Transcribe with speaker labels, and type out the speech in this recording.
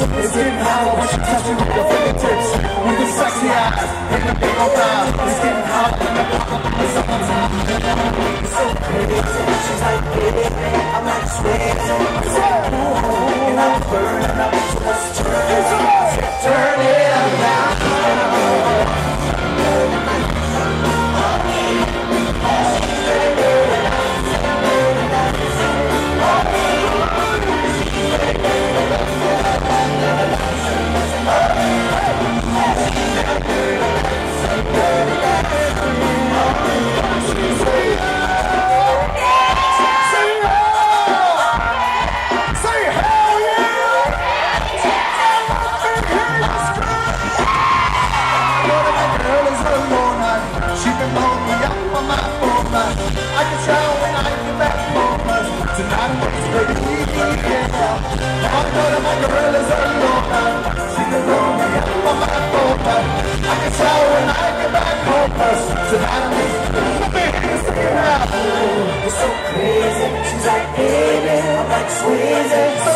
Speaker 1: It's getting hot when she touch you with the fingertips. With the sexy eyes and the big old thighs. It's getting hot when the pop up in the summertime.
Speaker 2: So crazy.
Speaker 1: Been blowing me up on my. I can tell when I get back home. Tonight I'm leave, yeah. My Lord, my girl is alone. She been blowing me up on my. I can when I get back home. Tonight I'm leave,
Speaker 2: It's so crazy. She's like, baby, I'm like Swayze.